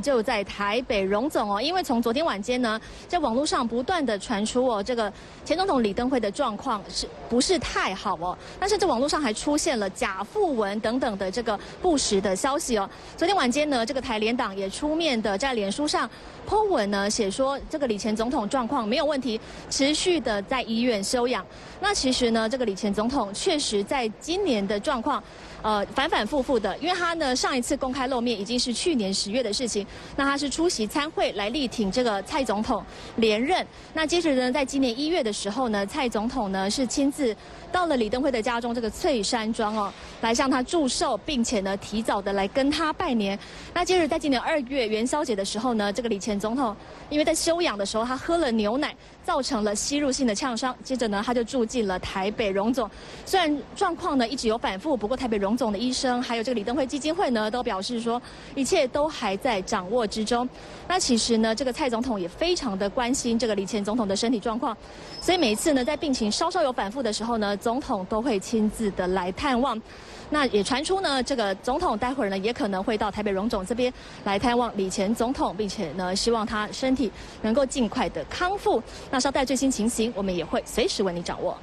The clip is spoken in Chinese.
就在台北荣总哦，因为从昨天晚间呢，在网络上不断的传出哦，这个前总统李登辉的状况是不是太好哦？但是这网络上还出现了假讣文等等的这个不实的消息哦。昨天晚间呢，这个台联党也出面的在脸书上 po 文呢，写说这个李前总统状况没有问题，持续的在医院休养。那其实呢，这个李前总统确实在今年的状况。呃，反反复复的，因为他呢上一次公开露面已经是去年十月的事情，那他是出席参会来力挺这个蔡总统连任。那接着呢，在今年一月的时候呢，蔡总统呢是亲自到了李登辉的家中这个翠山庄哦，来向他祝寿，并且呢提早的来跟他拜年。那接着在今年二月元宵节的时候呢，这个李前总统因为在休养的时候他喝了牛奶，造成了吸入性的呛伤，接着呢他就住进了台北荣总。虽然状况呢一直有反复，不过台北荣荣总的医生，还有这个李登辉基金会呢，都表示说，一切都还在掌握之中。那其实呢，这个蔡总统也非常的关心这个李前总统的身体状况，所以每一次呢，在病情稍稍有反复的时候呢，总统都会亲自的来探望。那也传出呢，这个总统待会儿呢，也可能会到台北荣总这边来探望李前总统，并且呢，希望他身体能够尽快的康复。那稍待最新情形，我们也会随时为你掌握。